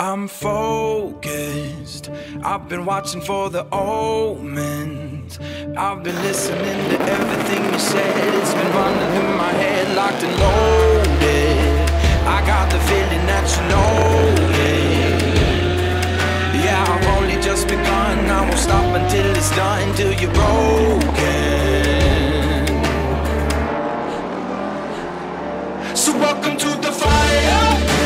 I'm focused. I've been watching for the omens. I've been listening to everything you said. It's been running in my head, locked and loaded. I got the feeling that you know it. Yeah, I've only just begun. I won't stop until it's done, till you're broken. So welcome to the fire.